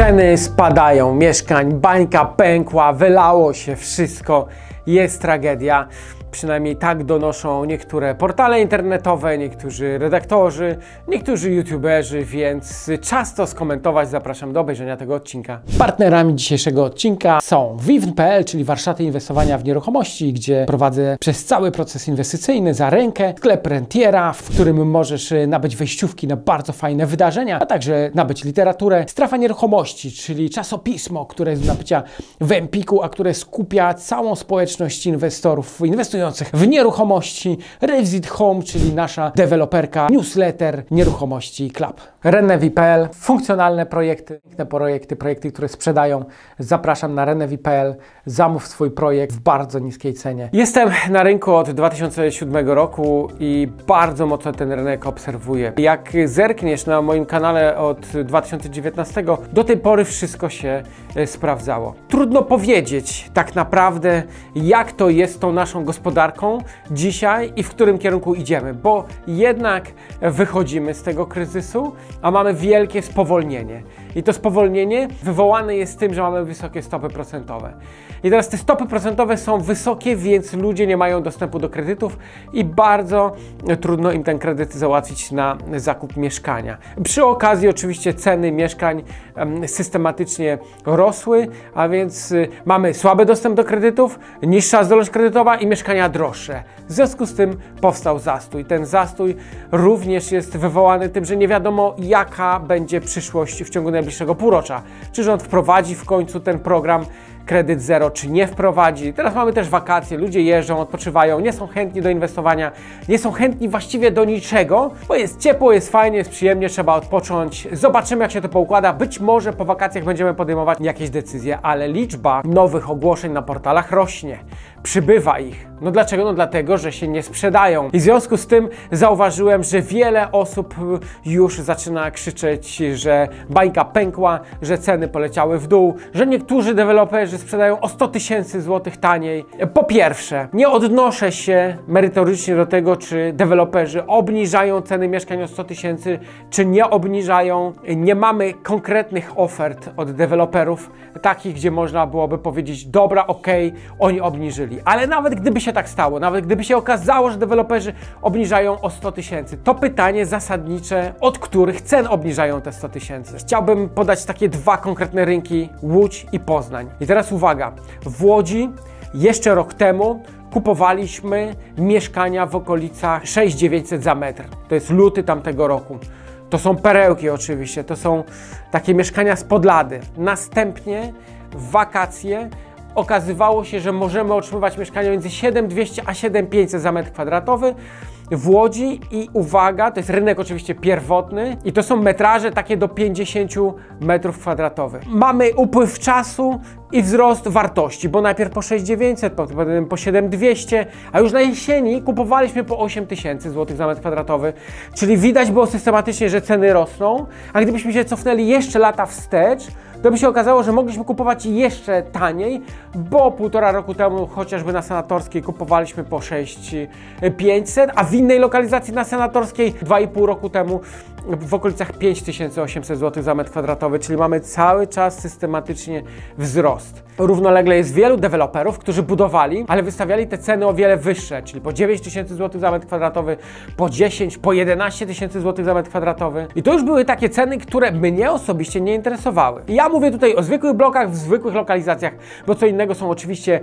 Ceny spadają, mieszkań, bańka pękła, wylało się wszystko, jest tragedia. Przynajmniej tak donoszą niektóre portale internetowe, niektórzy redaktorzy, niektórzy youtuberzy, więc czas to skomentować. Zapraszam do obejrzenia tego odcinka. Partnerami dzisiejszego odcinka są Vivn.pl, czyli warsztaty inwestowania w nieruchomości, gdzie prowadzę przez cały proces inwestycyjny za rękę, sklep Rentiera, w którym możesz nabyć wejściówki na bardzo fajne wydarzenia, a także nabyć literaturę. Strefa nieruchomości, czyli czasopismo, które jest do nabycia w Empiku, a które skupia całą społeczność inwestorów inwestujących w nieruchomości, Revisit Home, czyli nasza deweloperka, newsletter Nieruchomości Club. Renewi.pl, funkcjonalne projekty, piękne projekty, projekty, które sprzedają. Zapraszam na Renewi.pl, zamów swój projekt w bardzo niskiej cenie. Jestem na rynku od 2007 roku i bardzo mocno ten rynek obserwuję. Jak zerkniesz na moim kanale od 2019, do tej pory wszystko się e, sprawdzało. Trudno powiedzieć tak naprawdę, jak to jest tą naszą gospodarką dzisiaj i w którym kierunku idziemy, bo jednak wychodzimy z tego kryzysu, a mamy wielkie spowolnienie. I to spowolnienie wywołane jest tym, że mamy wysokie stopy procentowe. I teraz te stopy procentowe są wysokie, więc ludzie nie mają dostępu do kredytów i bardzo trudno im ten kredyt załatwić na zakup mieszkania. Przy okazji oczywiście ceny mieszkań systematycznie rosły, a więc y, mamy słaby dostęp do kredytów, niższa zdolność kredytowa i mieszkania droższe. W związku z tym powstał zastój. Ten zastój również jest wywołany tym, że nie wiadomo jaka będzie przyszłość w ciągu najbliższego półrocza. Czy rząd wprowadzi w końcu ten program kredyt zero, czy nie wprowadzi. Teraz mamy też wakacje, ludzie jeżdżą, odpoczywają, nie są chętni do inwestowania, nie są chętni właściwie do niczego, bo jest ciepło, jest fajnie, jest przyjemnie, trzeba odpocząć. Zobaczymy, jak się to poukłada. Być może po wakacjach będziemy podejmować jakieś decyzje, ale liczba nowych ogłoszeń na portalach rośnie przybywa ich. No dlaczego? No dlatego, że się nie sprzedają. I w związku z tym zauważyłem, że wiele osób już zaczyna krzyczeć, że bańka pękła, że ceny poleciały w dół, że niektórzy deweloperzy sprzedają o 100 tysięcy złotych taniej. Po pierwsze, nie odnoszę się merytorycznie do tego, czy deweloperzy obniżają ceny mieszkań o 100 tysięcy, czy nie obniżają. Nie mamy konkretnych ofert od deweloperów, takich, gdzie można byłoby powiedzieć, dobra, okej, oni obniżyli. Ale nawet gdyby się tak stało, nawet gdyby się okazało, że deweloperzy obniżają o 100 tysięcy, to pytanie zasadnicze, od których cen obniżają te 100 tysięcy. Chciałbym podać takie dwa konkretne rynki, Łódź i Poznań. I teraz uwaga, w Łodzi jeszcze rok temu kupowaliśmy mieszkania w okolicach 6900 za metr. To jest luty tamtego roku. To są perełki oczywiście, to są takie mieszkania z podlady. Następnie w wakacje okazywało się, że możemy otrzymywać mieszkania między 7200 a 7500 za metr kwadratowy w Łodzi i uwaga, to jest rynek oczywiście pierwotny i to są metraże takie do 50 metrów kwadratowych. Mamy upływ czasu i wzrost wartości, bo najpierw po 6900, potem po 7200, a już na jesieni kupowaliśmy po 8000 zł za metr kwadratowy, czyli widać było systematycznie, że ceny rosną, a gdybyśmy się cofnęli jeszcze lata wstecz, to by się okazało, że mogliśmy kupować jeszcze taniej, bo półtora roku temu chociażby na Senatorskiej kupowaliśmy po 6500, a w innej lokalizacji na Senatorskiej 2,5 roku temu w okolicach 5800 zł za metr kwadratowy, czyli mamy cały czas systematycznie wzrost. Równolegle jest wielu deweloperów, którzy budowali, ale wystawiali te ceny o wiele wyższe, czyli po 9000 zł za metr kwadratowy, po 10, po 11 tysięcy zł za metr kwadratowy. I to już były takie ceny, które mnie osobiście nie interesowały. I ja mówię tutaj o zwykłych blokach, w zwykłych lokalizacjach, bo co innego są oczywiście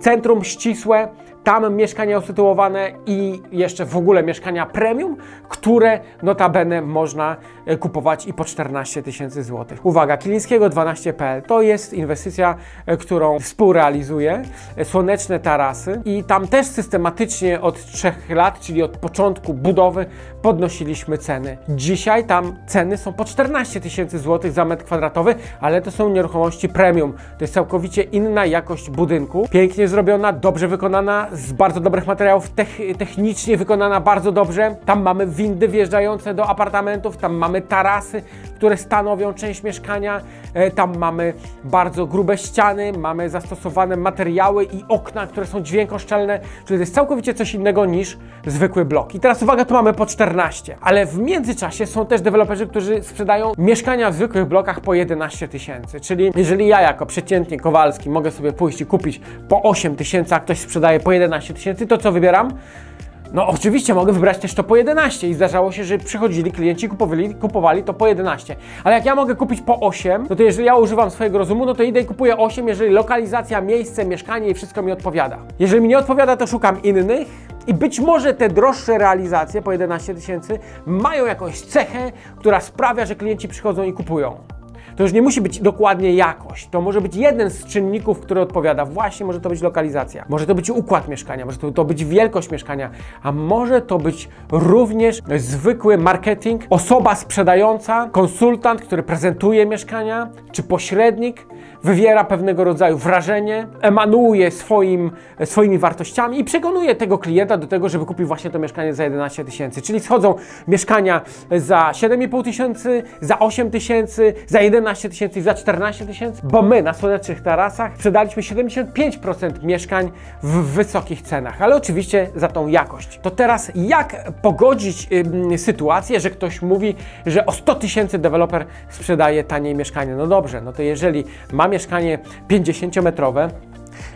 centrum ścisłe, tam mieszkania usytuowane i jeszcze w ogóle mieszkania premium, które notabene można e, kupować i po 14 tysięcy złotych. Uwaga, Kilińskiego 12.pl to jest inwestycja, e, którą współrealizuję, e, słoneczne tarasy i tam też systematycznie od 3 lat, czyli od początku budowy podnosiliśmy ceny. Dzisiaj tam ceny są po 14 tysięcy złotych za metr kwadratowy, ale to są nieruchomości premium. To jest całkowicie inna jakość budynku, pięknie zrobiona, dobrze wykonana, z bardzo dobrych materiałów, technicznie wykonana bardzo dobrze. Tam mamy windy wjeżdżające do apartamentów, tam mamy tarasy, które stanowią część mieszkania, e, tam mamy bardzo grube ściany, mamy zastosowane materiały i okna, które są dźwiękoszczelne, czyli to jest całkowicie coś innego niż zwykły blok. I teraz uwaga, tu mamy po 14, ale w międzyczasie są też deweloperzy, którzy sprzedają mieszkania w zwykłych blokach po 11 tysięcy, czyli jeżeli ja jako przeciętnie Kowalski mogę sobie pójść i kupić po 8 tysięcy, a ktoś sprzedaje po 11 tysięcy, to co wybieram? No oczywiście mogę wybrać też to po 11 i zdarzało się, że przychodzili klienci, kupowali, kupowali to po 11. Ale jak ja mogę kupić po 8, no to jeżeli ja używam swojego rozumu, no to idę i kupuję 8, jeżeli lokalizacja, miejsce, mieszkanie i wszystko mi odpowiada. Jeżeli mi nie odpowiada, to szukam innych i być może te droższe realizacje po 11 tysięcy mają jakąś cechę, która sprawia, że klienci przychodzą i kupują. To już nie musi być dokładnie jakość. To może być jeden z czynników, który odpowiada. Właśnie może to być lokalizacja, może to być układ mieszkania, może to, to być wielkość mieszkania, a może to być również zwykły marketing, osoba sprzedająca, konsultant, który prezentuje mieszkania, czy pośrednik, wywiera pewnego rodzaju wrażenie, emanuje swoim, swoimi wartościami i przekonuje tego klienta do tego, żeby kupił właśnie to mieszkanie za 11 tysięcy. Czyli schodzą mieszkania za 7,5 tysięcy, za 8 tysięcy, za 11 tysięcy i za 14 tysięcy, bo my na słonecznych tarasach sprzedaliśmy 75% mieszkań w wysokich cenach, ale oczywiście za tą jakość. To teraz jak pogodzić y, sytuację, że ktoś mówi, że o 100 tysięcy deweloper sprzedaje taniej mieszkanie? No dobrze, no to jeżeli mamy mieszkanie 50-metrowe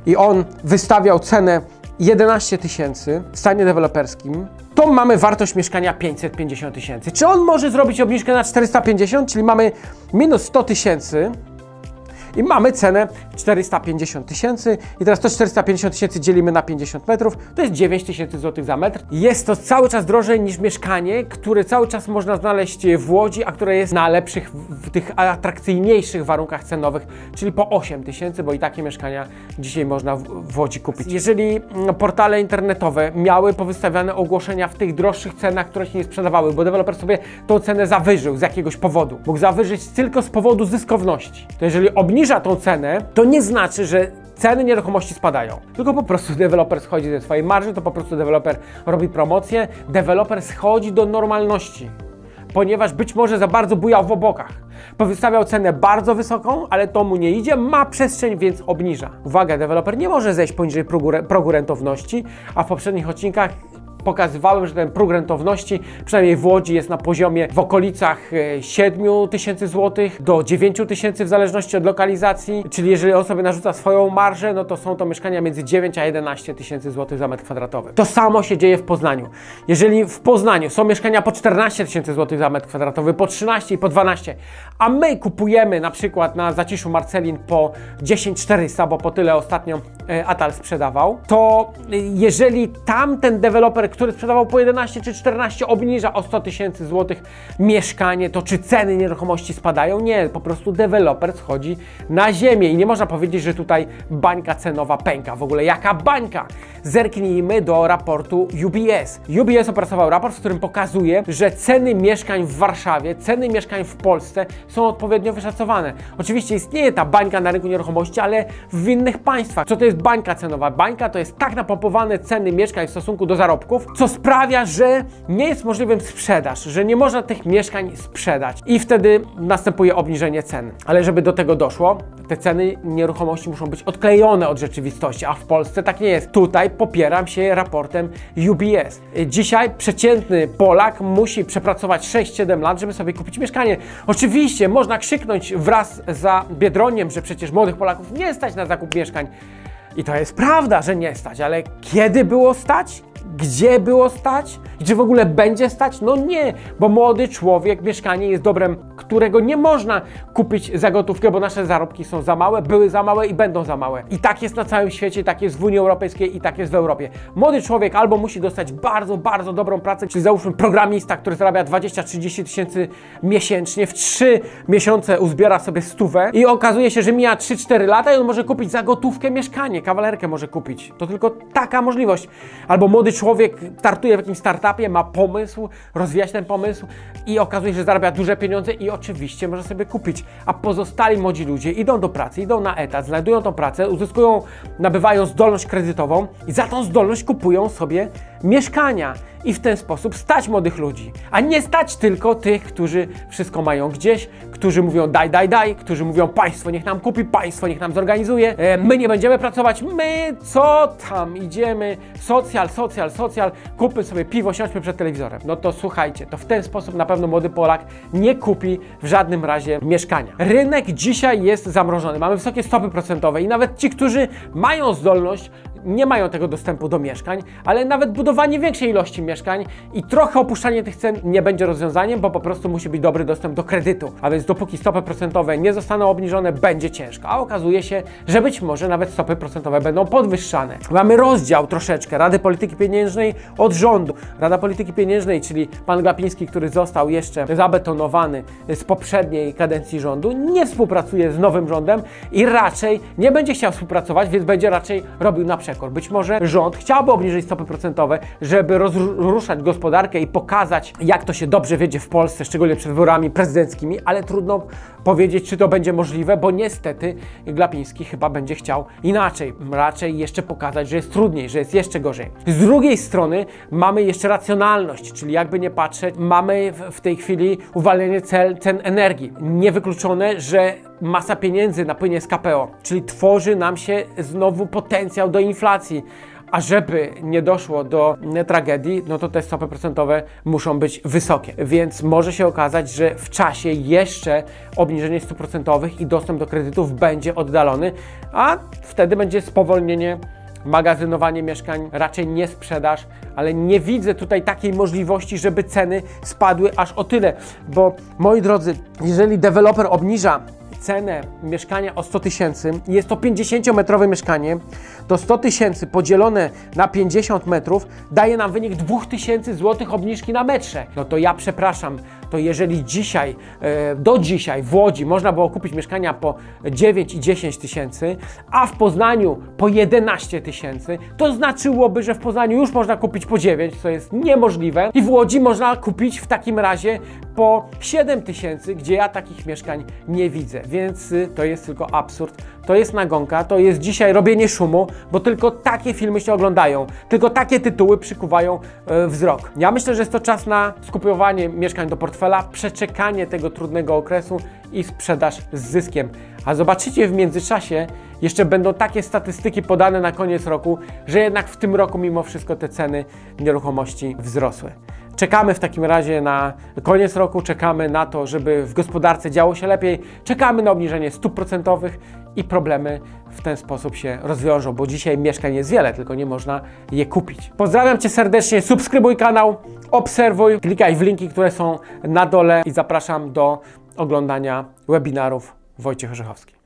i on wystawiał cenę 11 tysięcy w stanie deweloperskim, to mamy wartość mieszkania 550 tysięcy. Czy on może zrobić obniżkę na 450, czyli mamy minus 100 tysięcy i mamy cenę 450 tysięcy i teraz to 450 tysięcy dzielimy na 50 metrów, to jest 9 tysięcy złotych za metr. Jest to cały czas drożej niż mieszkanie, które cały czas można znaleźć w Łodzi, a które jest na lepszych, w tych atrakcyjniejszych warunkach cenowych, czyli po 8 tysięcy, bo i takie mieszkania dzisiaj można w Łodzi kupić. Jeżeli mm, portale internetowe miały powystawiane ogłoszenia w tych droższych cenach, które się nie sprzedawały, bo deweloper sobie tą cenę zawyżył z jakiegoś powodu, mógł zawyżyć tylko z powodu zyskowności, to jeżeli obniża tą cenę, to nie znaczy, że ceny nieruchomości spadają. Tylko po prostu deweloper schodzi ze swojej marży, to po prostu deweloper robi promocję, deweloper schodzi do normalności, ponieważ być może za bardzo bujał w obokach. Powystawiał cenę bardzo wysoką, ale to mu nie idzie, ma przestrzeń, więc obniża. Uwaga, deweloper nie może zejść poniżej progu, progu rentowności, a w poprzednich odcinkach pokazywałem, że ten próg rentowności, przynajmniej w Łodzi, jest na poziomie w okolicach 7 e, tysięcy złotych do 9 tysięcy w zależności od lokalizacji. Czyli jeżeli on sobie narzuca swoją marżę, no to są to mieszkania między 9 a 11 tysięcy złotych za metr kwadratowy. To samo się dzieje w Poznaniu. Jeżeli w Poznaniu są mieszkania po 14 tysięcy złotych za metr kwadratowy, po 13 i po 12, a my kupujemy na przykład na Zaciszu Marcelin po 10 400, bo po tyle ostatnio e, Atal sprzedawał, to e, jeżeli tamten deweloper który sprzedawał po 11 czy 14, obniża o 100 tysięcy złotych mieszkanie, to czy ceny nieruchomości spadają? Nie, po prostu deweloper schodzi na ziemię i nie można powiedzieć, że tutaj bańka cenowa pęka. W ogóle jaka bańka? Zerknijmy do raportu UBS. UBS opracował raport, w którym pokazuje, że ceny mieszkań w Warszawie, ceny mieszkań w Polsce są odpowiednio wyszacowane. Oczywiście istnieje ta bańka na rynku nieruchomości, ale w innych państwach. Co to jest bańka cenowa? Bańka to jest tak napompowane ceny mieszkań w stosunku do zarobków, co sprawia, że nie jest możliwym sprzedaż, że nie można tych mieszkań sprzedać i wtedy następuje obniżenie cen. Ale żeby do tego doszło, te ceny nieruchomości muszą być odklejone od rzeczywistości, a w Polsce tak nie jest. Tutaj popieram się raportem UBS. Dzisiaj przeciętny Polak musi przepracować 6-7 lat, żeby sobie kupić mieszkanie. Oczywiście można krzyknąć wraz za Biedroniem, że przecież młodych Polaków nie stać na zakup mieszkań. I to jest prawda, że nie stać, ale kiedy było stać? Gdzie było stać czy w ogóle będzie stać? No nie, bo młody człowiek, mieszkanie jest dobrem, którego nie można kupić za gotówkę, bo nasze zarobki są za małe, były za małe i będą za małe. I tak jest na całym świecie, tak jest w Unii Europejskiej i tak jest w Europie. Młody człowiek albo musi dostać bardzo, bardzo dobrą pracę, czyli załóżmy programista, który zarabia 20-30 tysięcy miesięcznie, w 3 miesiące uzbiera sobie stówę i okazuje się, że mija 3-4 lata i on może kupić za gotówkę mieszkanie, kawalerkę może kupić. To tylko taka możliwość. Albo młody człowiek startuje w jakimś startupie, ma pomysł, rozwija się ten pomysł i okazuje się, że zarabia duże pieniądze i oczywiście może sobie kupić. A pozostali młodzi ludzie idą do pracy, idą na etat, znajdują tą pracę, uzyskują, nabywają zdolność kredytową i za tą zdolność kupują sobie mieszkania i w ten sposób stać młodych ludzi, a nie stać tylko tych, którzy wszystko mają gdzieś, którzy mówią daj, daj, daj, którzy mówią państwo niech nam kupi, państwo niech nam zorganizuje, e, my nie będziemy pracować, my co tam idziemy, socjal, socjal, socjal, kupmy sobie piwo, siądźmy przed telewizorem. No to słuchajcie, to w ten sposób na pewno młody Polak nie kupi w żadnym razie mieszkania. Rynek dzisiaj jest zamrożony, mamy wysokie stopy procentowe i nawet ci, którzy mają zdolność, nie mają tego dostępu do mieszkań, ale nawet budowanie większej ilości mieszkań i trochę opuszczanie tych cen nie będzie rozwiązaniem, bo po prostu musi być dobry dostęp do kredytu. A więc dopóki stopy procentowe nie zostaną obniżone, będzie ciężko. A okazuje się, że być może nawet stopy procentowe będą podwyższane. Mamy rozdział troszeczkę Rady Polityki Pieniężnej od rządu. Rada Polityki Pieniężnej, czyli pan Glapiński, który został jeszcze zabetonowany z poprzedniej kadencji rządu, nie współpracuje z nowym rządem i raczej nie będzie chciał współpracować, więc będzie raczej robił na przekór. Być może rząd chciałby obniżyć stopy procentowe, żeby rozruszać gospodarkę i pokazać, jak to się dobrze wiedzie w Polsce, szczególnie przed wyborami prezydenckimi, ale trudno powiedzieć, czy to będzie możliwe, bo niestety Glapiński chyba będzie chciał inaczej. Raczej jeszcze pokazać, że jest trudniej, że jest jeszcze gorzej. Z drugiej strony mamy jeszcze racjonalność, czyli jakby nie patrzeć, mamy w tej chwili uwalnianie cel, cen energii. Niewykluczone, że masa pieniędzy napłynie z KPO, czyli tworzy nam się znowu potencjał do inflacji. A żeby nie doszło do tragedii, no to te stopy procentowe muszą być wysokie. Więc może się okazać, że w czasie jeszcze obniżenie stóp procentowych i dostęp do kredytów będzie oddalony, a wtedy będzie spowolnienie magazynowanie mieszkań, raczej nie sprzedaż, ale nie widzę tutaj takiej możliwości, żeby ceny spadły aż o tyle, bo moi drodzy, jeżeli deweloper obniża cenę mieszkania o 100 tysięcy, jest to 50-metrowe mieszkanie, to 100 tysięcy podzielone na 50 metrów daje nam wynik 2000 zł obniżki na metrze. No to ja przepraszam, to jeżeli dzisiaj, e, do dzisiaj w Łodzi można było kupić mieszkania po 9 i 10 tysięcy, a w Poznaniu po 11 tysięcy, to znaczyłoby, że w Poznaniu już można kupić po 9, co jest niemożliwe, i w Łodzi można kupić w takim razie po 7 tysięcy, gdzie ja takich mieszkań nie widzę. Więc y, to jest tylko absurd, to jest nagonka, to jest dzisiaj robienie szumu, bo tylko takie filmy się oglądają, tylko takie tytuły przykuwają e, wzrok. Ja myślę, że jest to czas na skupowanie mieszkań do portfela, przeczekanie tego trudnego okresu i sprzedaż z zyskiem. A zobaczycie w międzyczasie, jeszcze będą takie statystyki podane na koniec roku, że jednak w tym roku mimo wszystko te ceny nieruchomości wzrosły. Czekamy w takim razie na koniec roku, czekamy na to, żeby w gospodarce działo się lepiej, czekamy na obniżenie stóp procentowych i problemy w ten sposób się rozwiążą, bo dzisiaj mieszkań jest wiele, tylko nie można je kupić. Pozdrawiam Cię serdecznie, subskrybuj kanał, obserwuj, klikaj w linki, które są na dole i zapraszam do oglądania webinarów Wojciech Orzechowski.